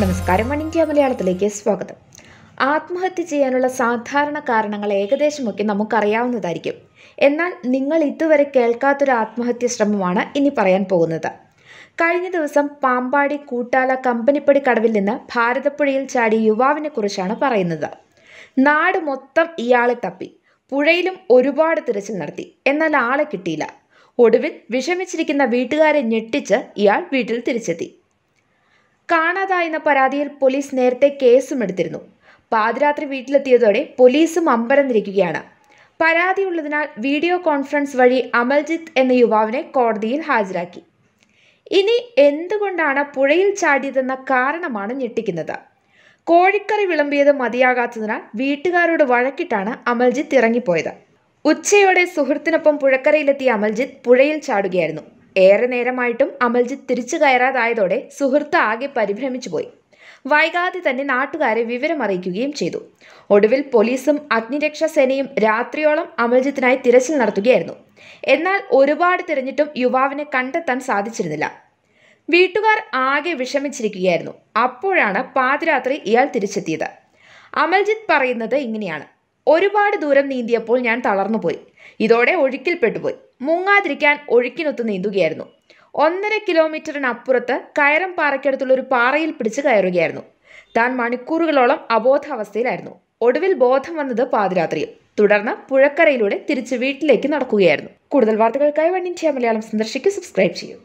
നമസ്കാരം. One India മലയാളത്തിലേക്ക് സ്വാഗതം. ആത്മഹത്യ ചെയ്യാനുള്ള സാധാരണ കാരണങ്ങൾ ഏകദേശമൊക്കെ നമുക്കറിയാവുന്നതായിരിക്കും. എന്നാൽ നിങ്ങൾ ഇതുവരെ കേൾക്കാത്തൊരു ആത്മഹത്യ ശ്രമമാണ് ഇനി പറയാൻ പോകുന്നത്. കഴിഞ്ഞ ദിവസം പാമ്പാടി കൂട്ടാല കമ്പനിപ്പടി കടവിൽ നിന്ന് ഭാരതപ്പുഴയിൽ ചാടിയ യുവാവിനെ കുറിച്ചാണ് പറയുന്നത്. നാട് മൊത്തം ഇയാളെ തപ്പി. പുഴയിലും ഒരുപാട് തിരച്ചിൽ നടത്തി. എന്നാൽ ആളെ കിട്ടിയില്ല. ഒടുവിൽ വിഷമിച്ചിരിക്കുന്ന വീട്ടുകാരെ ഞെട്ടിച്ച് ഇയാൾ വീട്ടിൽ തിരിച്ചെത്തി. കാണാതായെന്ന പരാതിയിൽ പോലീസ് നേരത്തെ കേസും എടുത്തിരുന്നു. പാതിരാത്രി വീട്ടിലെത്തിയതോടെ പോലീസും അമ്പരന്നിരിക്കുകയാണ്. പരാതിയുള്ളതിനാൽ വീഡിയോ കോൺഫറൻസ് വഴി അമൽജിത്ത് എന്ന യുവാവിനെ കോടതിയിൽ ഹാജരാക്കി. ഇനി എന്തുകൊണ്ടാണ് പുഴയിൽ ചാടിയതെന്ന കാരണമാണ് ഞെട്ടിക്കുന്നത്. കോഴിക്കറി വിളമ്പിയത് മതിയാകാത്തതിനാൽ വീട്ടുകാരോട് വഴക്കിട്ടാണ് അമൽജിത്ത് ഇറങ്ങിപ്പോയത്. ഉച്ചയോടെ സുഹൃത്തിനൊപ്പം പുഴക്കരയിലെത്തിയ അമൽജിത്ത് പുഴയിൽ ചാടുകയായിരുന്നു. ഏറെ നേരമായിട്ടും അമൽജിത്ത് തിരിച്ചു കയറാതായതോടെ സുഹൃത്ത് ആകെ പരിഭ്രമിച്ചു പോയി. വൈകാതെ തന്നെ നാട്ടുകാരെ വിവരമറിയിക്കുകയും ചെയ്തു. ഒടുവിൽ പോലീസും അഗ്നിരക്ഷാ സേനയും രാത്രിയോളം അമൽജിത്തിനായി തിരച്ചിൽ നടത്തുകയായിരുന്നു. എന്നാൽ ഒരുപാട് തിരഞ്ഞിട്ടും യുവാവിനെ കണ്ടെത്താൻ സാധിച്ചിരുന്നില്ല. വീട്ടുകാർ ആകെ വിഷമിച്ചിരിക്കുകയായിരുന്നു. അപ്പോഴാണ് പാതിരാത്രി ഇയാൾ തിരിച്ചെത്തിയത്. അമൽജിത്ത് പറയുന്നത് ഇങ്ങനെയാണ്. ഒരുപാട് ദൂരം നീന്തിയപ്പോൾ ഞാൻ തളർന്നുപോയി. ഇതോടെ ഒഴുക്കിൽപ്പെട്ടുപോയി മുങ്ങാതിരിക്കാൻ ഒഴുക്കിനൊത്ത് നീന്തുകയായിരുന്നു. ഒന്നര കിലോമീറ്ററിനപ്പുറത്ത് കയറം പാറയ്ക്കടുത്തുള്ള ഒരു പാറയിൽ പിടിച്ച് കയറുകയായിരുന്നു. താൻ മണിക്കൂറുകളോളം അബോധാവസ്ഥയിലായിരുന്നു. ഒടുവിൽ ബോധം വന്നത് പാതിരാത്രിയിൽ. തുടർന്ന് പുഴക്കരയിലൂടെ തിരിച്ച് വീട്ടിലേക്ക് നടക്കുകയായിരുന്നു. കൂടുതൽ വാർത്തകൾക്കായി വൺ ഇന്ത്യ മലയാളം സന്ദർശിക്കുക സബ്സ്ക്രൈബ് ചെയ്യൂ.